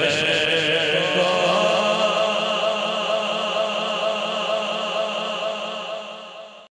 Bashir.